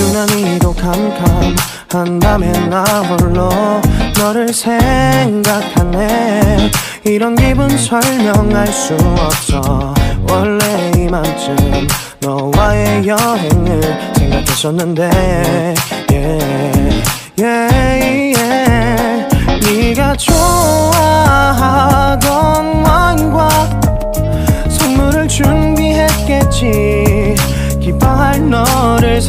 유난히도 캄캄한다면 나 홀로 너를 생각하네. 이런 기분 설명할 수 없어. 원래 이맘쯤 너와의 여행을 생각했었는데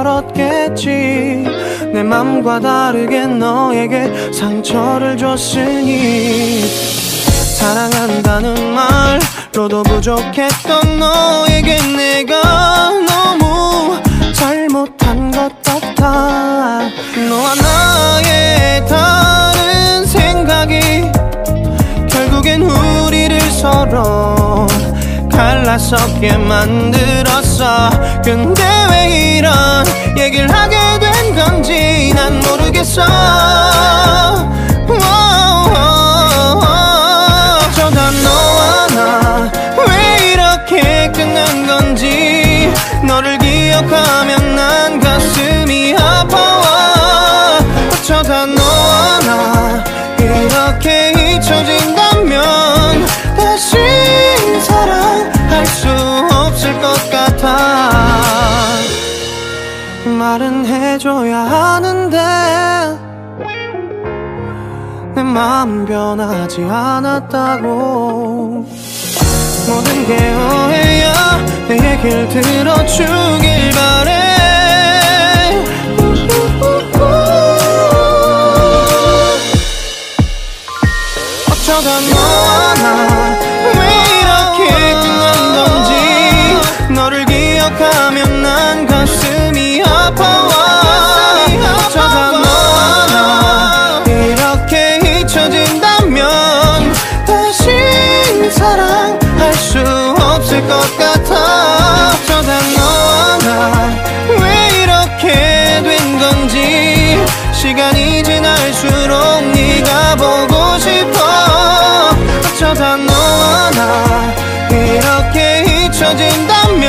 낯설었겠지. 내 맘과 다르게 너에게 상처를 줬으니. 사랑한다는 말로도 부족했던 너에게 내가 너 갈라서게 만들었어. 근데 왜 이런 얘기를 하게 된 건지 난 모르겠어 말은 해줘야 하는데 내 마음 변하지 않았다고. 모든 게 오해야 내 얘길 들어주길 바래. 어쩌다 너와 나 있을 것 같아. 저당 너와 나 왜 이렇게 된 건지 시간이 지날수록 네가 보고 싶어. 어쩌다 너와 나 이렇게 잊혀진다면